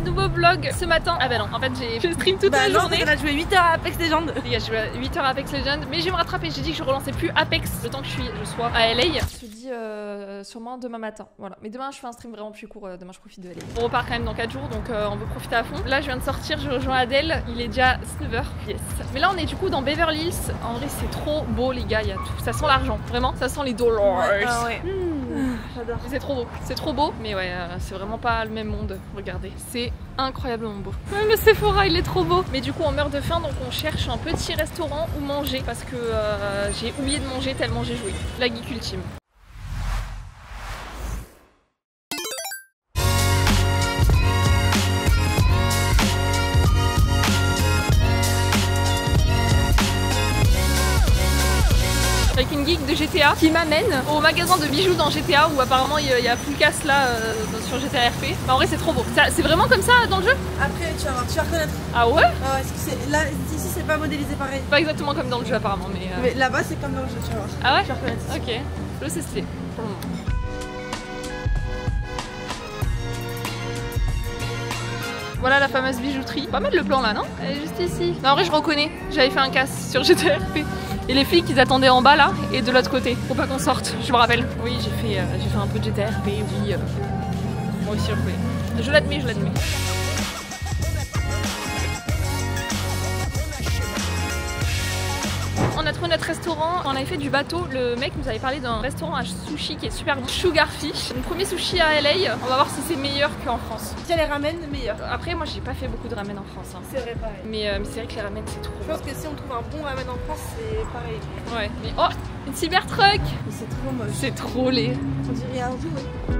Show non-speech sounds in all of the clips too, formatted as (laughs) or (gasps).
nouveau vlog ce matin. Ah bah non, en fait j'ai fait stream toute Bah la non, journée. on a joué 8 heures à Apex Legends. Les gars, je joue à 8h Apex Legends, mais je vais me rattraper. J'ai dit que je relançais plus Apex le temps que je, suis, je sois à LA. Je te dis euh, sûrement demain matin. Voilà. Mais demain, je fais un stream vraiment plus court. euh, Demain, je profite de LA. On repart quand même dans 4 jours, donc euh, on veut profiter à fond. Là, je viens de sortir, je rejoins Adèle. Il est déjà 9h. Yes. Mais là, on est du coup dans Beverly Hills. En vrai, c'est trop beau, les gars. Il y a tout. Ça sent l'argent. Vraiment, ça sent les dollars. Ah ouais. Hmm. (gasps) J'adore. C'est trop beau, c'est trop beau, mais ouais, euh, c'est vraiment pas le même monde. Regardez, c'est incroyablement beau. Le Sephora, il est trop beau. Mais du coup, on meurt de faim, donc on cherche un petit restaurant où manger parce que euh, j'ai oublié de manger tellement j'ai joué. La geek ultime. GTA qui m'amène au magasin de bijoux dans GTA où apparemment il y a- plus casse là euh, sur GTA RP. Bah, en vrai c'est trop beau. C'est vraiment comme ça dans le jeu? Après, tu vas voir, tu vas reconnaître. Ah ouais? Ah que là, ici, c'est pas modélisé pareil. Pas exactement comme dans le jeu apparemment mais... euh, Mais là-bas, c'est comme dans le jeu, tu vas voir. Ah ouais? Tu vas reconnaître. Ok. Le c'est stylé. pour le moment. Voilà la fameuse bijouterie. Pas mal le plan là, non? Elle est juste ici. Non, en vrai, je reconnais. J'avais fait un casse sur GTRP. Et les flics, ils attendaient en bas là et de l'autre côté. Faut pas qu'on sorte, je me rappelle. Oui, j'ai fait, euh, fait un peu de GTRP, oui. euh. Moi aussi, je. Je l'admets, je l'admets. A trouvé notre restaurant, on avait fait du bateau. Le mec nous avait parlé d'un restaurant à sushi qui est super bon. Sugarfish. Mon premier sushi à LA. On va voir si c'est meilleur qu'en France. Tiens, les ramen, meilleur. Après, moi j'ai pas fait beaucoup de ramen en France. hein. C'est vrai, pareil. Mais, euh, mais c'est vrai que les ramen c'est trop Je pense que si on trouve un bon ramen en France, c'est pareil. Ouais. Mais oh, une Cybertruck c'est trop moche. C'est trop laid. On dirait un jouet.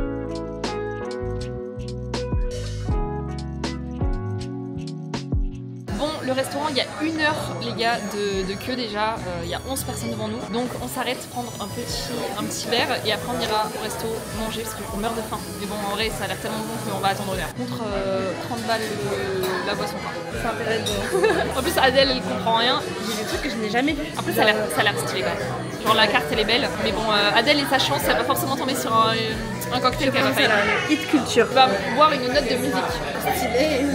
Le restaurant, il y a une heure, les gars, de, de queue déjà. Euh, Il y a 11 personnes devant nous. Donc, on s'arrête prendre un petit, un petit verre et après, on ira au resto manger parce qu'on meurt de faim. Mais bon, en vrai, ça a l'air tellement bon qu'on va attendre une heure. Contre euh, 30 balles le- la boisson, quoi. Ça intéresse de. (laughs) En plus, Adèle, elle comprend rien. J'ai des trucs que je n'ai jamais vus. En plus, ça a l'air ça a l'air stylé quand même. Genre, la carte, elle est belle. Mais bon, euh, Adèle et sa chance, elle va forcément tomber sur un, un cocktail qu'elle va faire. hit culture. Va boire une note de musique. Stylé.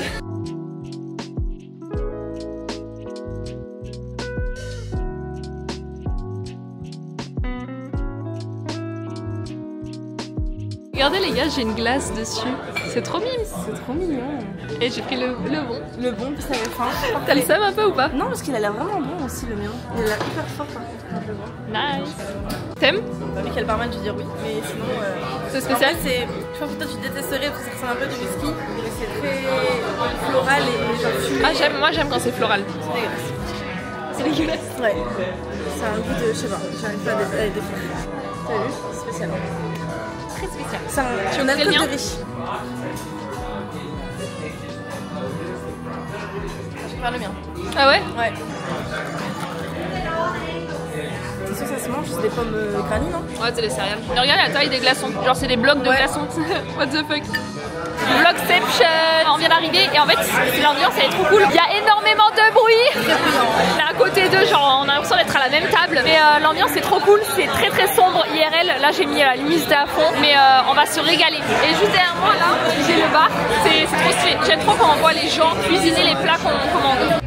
Regardez, les gars, j'ai une glace dessus. C'est trop mime. C'est trop mignon. Et j'ai pris le, le bon. Le bon, puis ça avait faim. T'as le seum un peu ou pas? Non, parce qu'il a l'air vraiment bon aussi, le mien. Il a l'air hyper fort par contre, le. Nice. T'aimes? Avec quel barman, je veux dire oui. Mais sinon. euh, C'est En spécial fait, c'est. Je pense que toi tu détesterais parce que ça ressemble un peu du whisky. Mais c'est très floral et genre. Ah, j'aime, moi j'aime quand c'est floral. C'est dégueulasse. C'est dégueulasse. Ouais. C'est un goût de. Je sais pas, j'arrive pas à définir. T'as vu? C'est spécial. Très spécial. C'est un, alcool de riche. Je préfère le mien. Ah ouais? Ouais. Ça se mange, c'est des pommes euh, granny, non Ouais, c'est des céréales. Mais regarde la taille des glaçons. Genre, c'est des blocs de Ouais. glaçons. (laughs) What the fuck? Blockception On vient d'arriver et en fait, l'ambiance elle est trop cool. Il y a énormément de bruit. On est à côté d'eux, genre on a l'impression d'être à la même table. Mais euh, l'ambiance est trop cool, c'est très très sombre IRL. Là j'ai mis la luminosité à fond, mais euh, on va se régaler. Et juste derrière moi là, j'ai le bar. C'est c'est trop stylé. J'aime trop quand on voit les gens cuisiner les plats qu'on commande.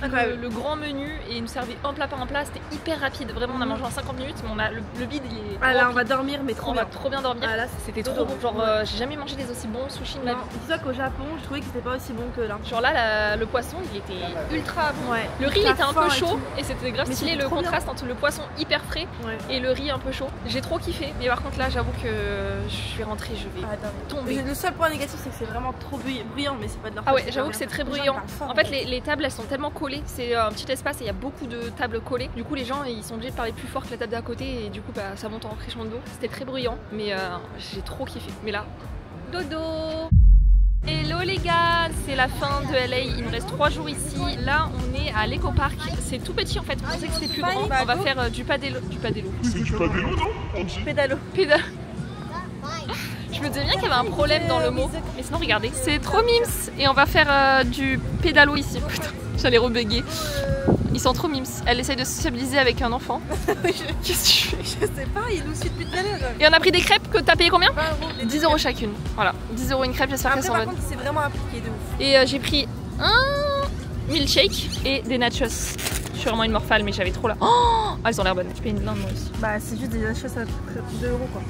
Le, Incroyable. le grand menu et ils nous servaient un plat par un plat. C'était hyper rapide. Vraiment, on a mangé en 50 minutes, mais on a le, le bide il est. Ah là, on va dormir, mais trop On va bien. trop bien dormir. Ah là, C'était trop bon. Genre, euh, j'ai jamais mangé des aussi bons sushis de ma vie. dis-toi qu'au Japon, je trouvais que c'était pas aussi bon que là. Genre là, la- le poisson, il était ultra bon. Ouais. Le riz il était un peu chaud et c'était grave Mais stylé le bien. contraste entre le poisson hyper frais Ouais. et le riz un peu chaud. J'ai trop kiffé. Mais par contre là, j'avoue que je vais rentrer, je vais Ah, tomber. Le seul point négatif, c'est que c'est vraiment trop bruy- bruyant, mais c'est pas de leur Ah ouais, j'avoue que c'est très bruyant. En fait, les, les tables elles sont tellement collées, c'est un petit espace et il y a beaucoup de tables collées. Du coup, les gens ils sont obligés de parler plus fort que la table d'à côté et du coup, bah, ça monte en crescendo. C'était très bruyant, mais euh, j'ai trop kiffé. Mais là, dodo Hello les gars, c'est la fin de LA, il nous reste 3 jours ici. Là on est à l'Eco Park, c'est tout petit en fait, on pensait que c'était plus grand. On va faire euh, du padélo. Du padélo. C'est du padélo, non? On dit. Pédalo. Péda- Je me disais bien qu'il y avait un problème dans le mot. Mais sinon regardez, c'est trop mims. Et on va faire euh, du pédalo ici. (laughs) Putain, j'allais rebugger. Ils sont trop mims. Elle essaye de se sociabiliser avec un enfant. (laughs) Qu'est-ce que tu fais? Je sais pas, il nous suit depuis tout à l'heure. Et on a pris des crêpes que t'as payé combien? 20 euros. les 10 euros chacune. Voilà, 10 euros une crêpe, j'espère qu'elles sont bonnes. c'est vraiment appliqué de ouf. Et euh, j'ai pris un milkshake et des nachos. Je suis vraiment une morphale, mais j'avais trop là. Oh, (gasps) elles ont l'air bonnes. Je paye une blinde moi aussi. Bah, c'est juste des choses à 2 euros quoi.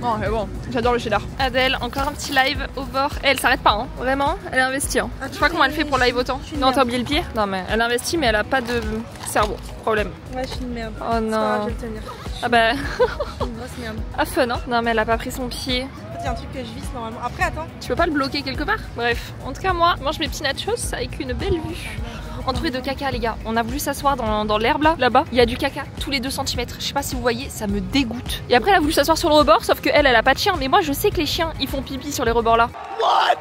Non, mais bon, j'adore le cheddar. Adèle, encore un petit live au bord. Et elle s'arrête pas, hein. Vraiment, elle investit. Hein. Je sais pas comment elle fait pour live autant. Non, t'as oublié le pied Non, mais elle investit, mais elle a pas de cerveau. Problème. Ouais, je suis une merde. Oh C'est pas grave, non. je vais le tenir. Ah bah, une grosse merde. (laughs) ah fun, hein. Non, mais elle a pas pris son pied. A un truc que je visse normalement. Après, attends. Tu peux pas le bloquer quelque part? Bref, en tout cas, moi, mange mes petits nachos avec une belle vue. Entouré de caca, les gars. On a voulu s'asseoir dans, dans l'herbe là, là-bas. Il y a du caca tous les 2 cm. Je sais pas si vous voyez, ça me dégoûte. Et après, elle a voulu s'asseoir sur le rebord, sauf que elle, elle a pas de chien. Mais moi, je sais que les chiens, ils font pipi sur les rebords là. What?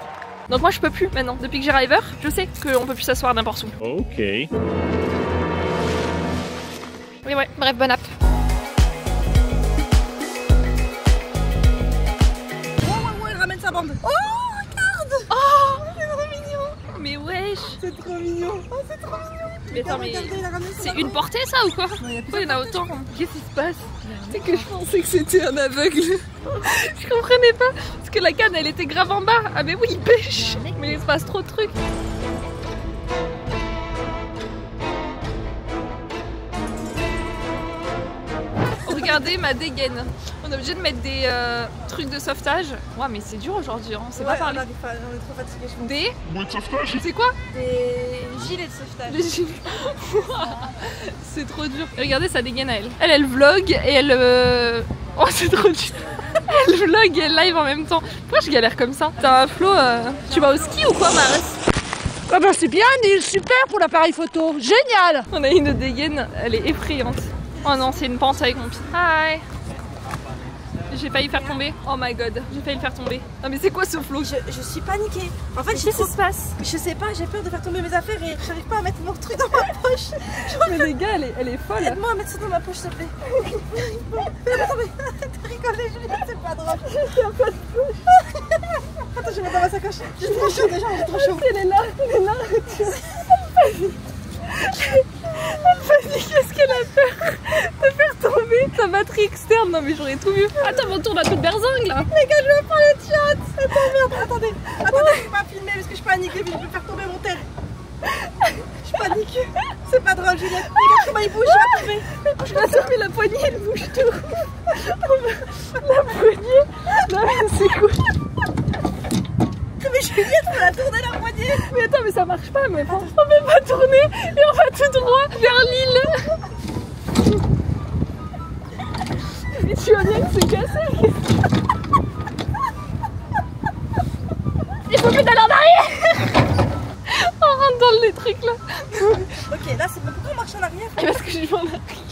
Donc moi, je peux plus maintenant. Depuis que j'ai River, je sais qu'on peut plus s'asseoir n'importe où. Ok. Mais ouais, bref, bonne app. Oh, ouais, ramène sa bande. Oh, regarde Oh. Mais wesh. C'est trop mignon. Oh, c'est trop mignon. Mais attends, mais c'est une portée ça ou quoi Non, il y a Pourquoi il y en a autant Qu'est-ce qui se passe C'est que je pensais que c'était un aveugle. je comprenais pas. Parce que la canne elle était grave en bas. Ah mais oui, il pêche. Mais il se passe trop de trucs. Regardez ma dégaine. On est obligé de mettre des euh, trucs de sauvetage. Ouais, mais c'est dur aujourd'hui, hein. on sait Ouais, pas on parler. arrive pas, on est trop je pense. Des. Moins de sauvetage C'est quoi Des gilets de sauvetage. Gilets. (laughs) c'est trop dur. Regardez sa dégaine à elle. Elle, elle vlog et elle. euh, (laughs) Oh, c'est trop dur. (laughs) Elle vlog et elle live en même temps. Pourquoi je galère comme ça T'as un flow. euh, Tu vas au ski ou quoi, Maris Ah bah c'est bien, Neil, super pour l'appareil photo, génial On a une dégaine, elle est effrayante. Oh non, c'est une pente avec mon pied. Hi J'ai failli faire tomber. Oh my god, j'ai failli le faire tomber. Non mais c'est quoi ce flow Je, je suis paniquée. En fait, Qu'est-ce qui se passe Je sais pas, j'ai peur de faire tomber mes affaires et j'arrive pas à mettre mon truc dans ma poche. (laughs) Mais les gars, elle est, elle est folle. Aide-moi à mettre ça dans ma poche, s'il te plaît. (laughs) T'as rigolé, Juliette, c'est pas drôle. (laughs) Il y a pas de poche. Attends, je vais mettre dans ma sacoche. J'ai trop chaud déjà, j'ai trop chaud. Elle est là, elle est là. Elle m'a dit qu'est-ce qu'elle a peur de faire tomber sa Non mais j'aurais tout vu. Attends, on tourne à toute berzingue là. Les gars, je vais prendre le chat. Attends, merde, attendez. Attendez, je vais pas filmer parce que je panique, mais je vais faire tomber mon tel. Je panique. C'est pas drôle, Juliette. Regarde comment il bouge, il va tomber. Je la mais la poignée elle bouge tout. La poignée Non mais c'est cool. Mais Juliette, on a tourné la poignée. Mais attends, mais ça marche pas, mais on peut pas tourner et on va tout droit vers l'île. Mais tu vois bien que c'est cassé. Il faut plus d'aller en arrière. (laughs) On rentre dans les trucs là. Ok, là, c'est pas pourquoi on marche en arrière. Parce que je vais en arrière.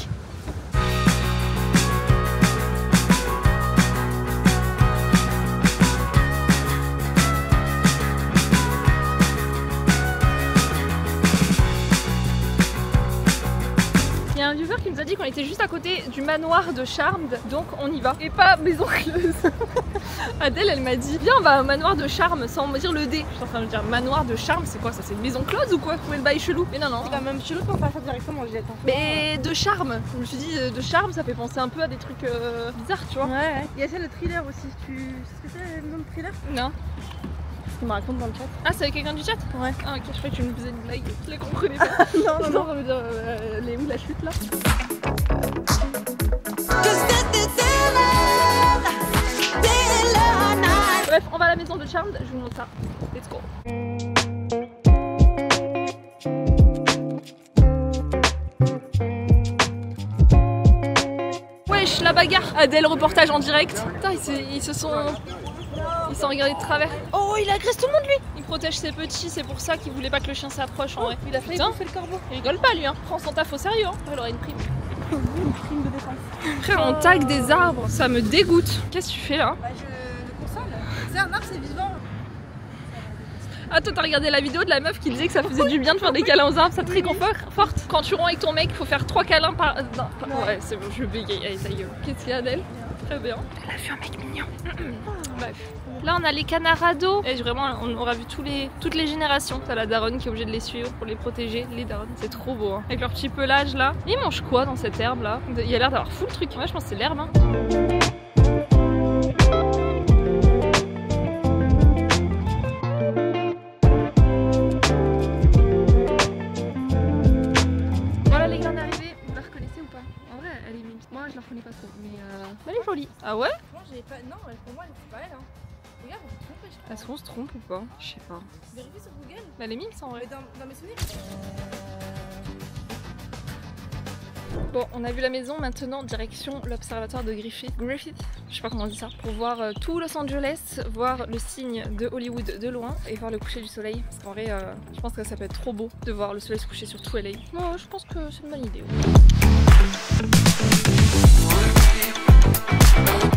Qui nous a dit qu'on était juste à côté du manoir de Charmed, donc on y va. Et pas maison close. (laughs) Adèle, elle m'a dit Viens, on va au manoir de Charme sans me dire le D. Je suis en train de me dire Manoir de Charme, c'est quoi ça C'est une maison close ou quoi Vous le bail chelou? Mais non, non. C'est quand même chelou qu'on fasse ça directement, Juliette. Mais de charme Je me suis dit, euh, de charme, ça fait penser un peu à des trucs euh, bizarres, tu vois. Ouais, ouais. Il y a celle de thriller aussi. Tu sais ce que c'est le nom de thriller? Non. Me raconte dans le chat. Ah, c'est avec quelqu'un du chat Ouais. Ah, ok, je croyais que tu me faisais une blague. Je la comprenais (laughs) pas. Non, non, non. veut dire, euh, elle est où la chute là Bref, on va à la maison de Charmed, je vous montre ça. Let's go. Wesh, la bagarre Adèle, reportage en direct. Putain, ils se sont... Ils sont regardés de travers. Oh, il agresse tout le monde, lui. Il protège ses petits, c'est pour ça qu'il voulait pas que le chien s'approche en vrai. Il a failli bouffer le corbeau. Il rigole pas lui, hein. Prends son taf au sérieux, hein. Il aurait une prime. Une prime de défense. Frère, on tag des arbres, ça me dégoûte. Qu'est-ce que tu fais là? Bah, je le console. C'est un arbre, c'est vivant. Ah, toi, t'as regardé la vidéo de la meuf qui disait que ça faisait du bien de faire des câlins aux arbres, ça te réconforte. Quand tu romps avec ton mec, il faut faire trois câlins par. Non, pas- Ouais, c'est bon, je bégaye. Allez, ta gueule. Qu'est-ce qu'il y a d'elle Très bien. Elle a vu un mec mignon. Bref. Là, on a les canards ados. Et vraiment, on aura vu tous les, toutes les générations. T'as la daronne qui est obligée de les suivre pour les protéger. Les daronnes, c'est trop beau. hein. Avec leur petit pelage là. Ils mangent quoi dans cette herbe là? Il y a l'air d'avoir full truc. Moi, je pense que c'est l'herbe. hein. J'ai pas. Non, pour moi, c'est pas elle. Hein. Regarde, on se trompe, je crois. Est-ce qu'on se trompe ou pas? Je sais pas. Vérifie sur Google. Elle est mimi, en vrai. Mais dans, dans mes souvenirs. Bon, on a vu la maison, maintenant direction l'observatoire de Griffith. Griffith, je sais pas comment on dit ça, pour voir euh, tout Los Angeles, voir le signe de Hollywood de loin et voir le coucher du soleil. Parce qu'en vrai, euh, je pense que ça peut être trop beau de voir le soleil se coucher sur tout LA. Moi, je pense que c'est une bonne idée. ouais.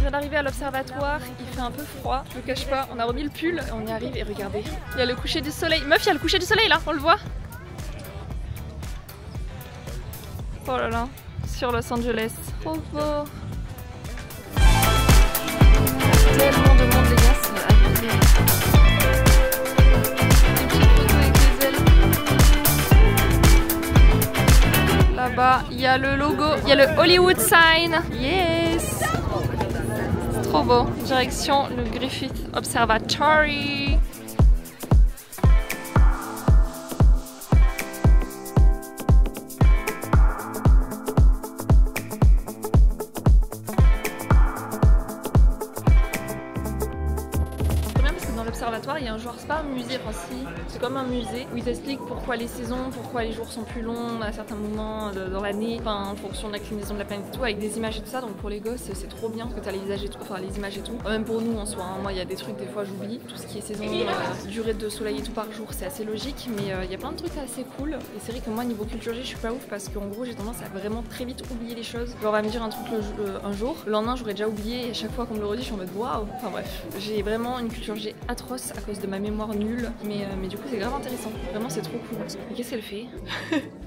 Vient d'arriver à l'observatoire, il fait un peu froid, je le cache pas, on a remis le pull, on y arrive et regardez, il y a le coucher du soleil. Meuf, il y a le coucher du soleil là, on le voit Oh là là, sur Los Angeles. Trop beau. Tellement de monde, les gars, c'est abusé. Là-bas, il y a le logo, il y a le Hollywood sign. Yes! Direction le Griffith Observatory. C'est comme un musée où ils t'expliquent pourquoi les saisons, pourquoi les jours sont plus longs à certains moments de- dans l'année, enfin en fonction de l'inclinaison de la planète et tout, avec des images et tout ça. Donc pour les gosses, c'est trop bien parce que t'as les enfin les images et tout. Même pour nous en soi, hein. moi il y a des trucs des fois j'oublie. Tout ce qui est saison, euh, durée de soleil et tout par jour, c'est assez logique, mais euh, il y a plein de trucs assez cool. Et c'est vrai que moi niveau culture G, je suis pas ouf parce qu'en gros j'ai tendance à vraiment très vite oublier les choses. Genre on va me dire un truc euh, un jour, le lendemain j'aurais déjà oublié et à chaque fois qu'on me le redit, je suis en mode waouh. Enfin bref, j'ai vraiment une culture G atroce à cause de ma mémoire nulle, mais, euh, mais du coup c'est grave intéressant. Vraiment c'est trop cool. Qu'est-ce qu'elle fait (laughs)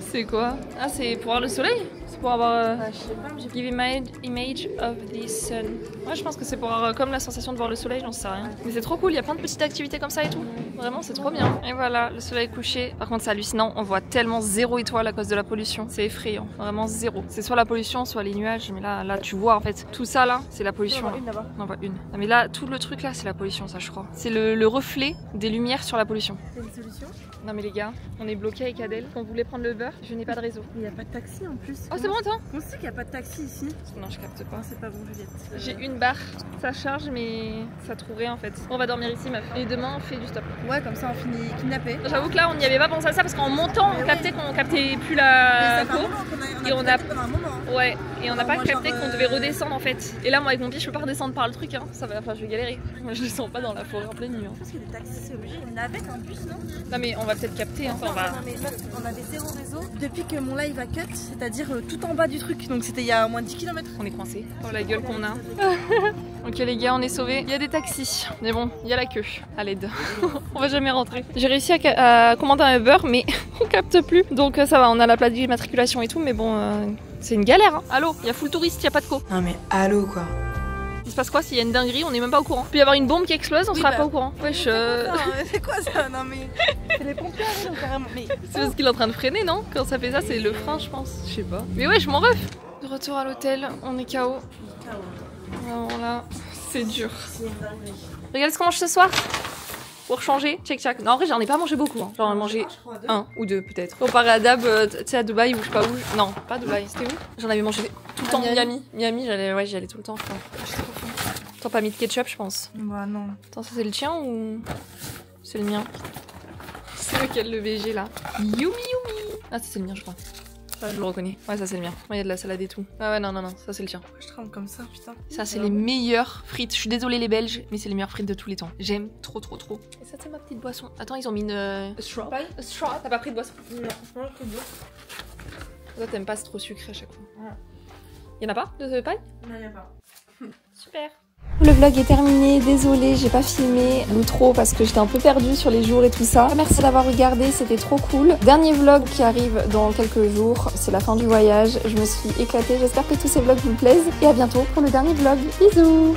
C'est quoi? Ah c'est pour voir le soleil? C'est pour avoir euh, Bah, je sais pas, j'ai Give image, image of the sun. Ouais, je pense que c'est pour avoir euh, comme la sensation de voir le soleil, j'en sais rien. Mais c'est trop cool, il y a plein de petites activités comme ça et tout. Vraiment, c'est trop bien. Et voilà, le soleil couché. Par contre, c'est hallucinant, on voit tellement zéro étoile à cause de la pollution. C'est effrayant, vraiment zéro. C'est soit la pollution, soit les nuages. Mais là, là, tu vois en fait, tout ça là, c'est la pollution. là. une là-bas. On en voit une. Non, mais là, tout le truc là, c'est la pollution, ça, je crois. C'est le, le reflet des lumières sur la pollution. C'est une solution? Non, mais les gars, on est bloqué avec Adèle. On voulait prendre le beurre, je n'ai pas de réseau. Il n'y a pas de taxi en plus. Oh, c'est bon, attends On sait qu'il n'y a pas de taxi ici. Non, je capte pas. C'est pas bon, Juliette. J'ai une barre, ça charge mais ça trouverait en fait. On va dormir ici meuf. Et demain on fait du stop. Ouais, comme ça on finit kidnappé. J'avoue que là on n'y avait pas pensé à ça parce qu'en montant on captait qu'on captait plus la Mais ça fait un côte. moment qu'on a, on a et on a- contacté pendant un moment. Ouais, et on n'a pas capté qu'on devait redescendre en fait. Et là moi avec mon pied je peux pas redescendre par le truc hein. Ça va, enfin je vais galérer. (laughs) Je descends pas dans la forêt en pleine nuit. hein. Je pense que des taxis c'est obligé. Une navette, un bus, non? Non mais on va peut-être capter hein. Enfin, on va... Non, mais meuf, on avait zéro réseau depuis que mon live a cut, c'est-à-dire euh, tout en bas du truc. Donc c'était il y a au moins 10 km. On est coincé. Oh la gueule qu'on a. (laughs) Ok les gars, on est sauvés. Il y a des taxis. Mais bon, il y a la queue à l'aide. (laughs) on va jamais rentrer. J'ai réussi à commander un Uber, mais on capte plus. Donc euh, ça va, on a la plaque d'immatriculation et tout, mais bon, euh, c'est une galère. Hein. Allô, il y a full touriste, il y a pas de co. Non mais allô quoi. Il se passe quoi s'il y a une dinguerie On n'est même pas au courant. Il peut y avoir une bombe qui explose, on Oui, sera bah. pas au courant. Wesh, euh, Non, mais c'est quoi ça? Non mais. C'est les pompiers arrivent carrément. Mais. (laughs) c'est parce qu'il est en train de freiner, non? Quand ça fait ça, c'est le frein, je pense. Je sais pas. Mais ouais, je m'en ref. De retour à l'hôtel, on est KO. Vraiment là, c'est dur. Regardez ce qu'on mange ce soir. Pour changer, check check. Non, en vrai, j'en ai pas mangé beaucoup. Hein. J'en ai mangé un ou deux peut-être. Comparé à Dab, euh, tu sais, à Dubaï ou je sais pas où. Non, pas Dubaï, c'était où? J'en avais mangé tout le temps. Miami. Miami, j'allais, ouais, j'y allais tout le temps, faim. T'as pas mis de ketchup, je pense. Bah non. Attends, ça c'est le tien ou c'est le mien? C'est lequel le VG là? Yumi Yumi Ah, ça c'est le mien, je crois. Je le reconnais. Ouais, ça c'est le mien. Ouais, il y a de la salade et tout. Ah ouais, non, non, non, ça c'est le tien. Je tremble comme ça, putain. Ça, c'est les meilleures frites. Je suis désolée, les Belges, mais c'est les meilleures frites de tous les temps. J'aime trop, trop, trop. Et ça, c'est ma petite boisson. Attends, ils ont mis une. euh, straw. Paille A straw. T'as pas pris de boisson? Non, de l'eau. Toi, t'aimes pas, c'est trop sucré à chaque fois. Ouais. Y'en a pas de paille? Non, y a pas. Super. Le vlog est terminé, désolée, j'ai pas filmé l'outro parce que j'étais un peu perdue sur les jours et tout ça. Merci d'avoir regardé, c'était trop cool. Dernier vlog qui arrive dans quelques jours, c'est la fin du voyage. Je me suis éclatée, j'espère que tous ces vlogs vous plaisent et à bientôt pour le dernier vlog. Bisous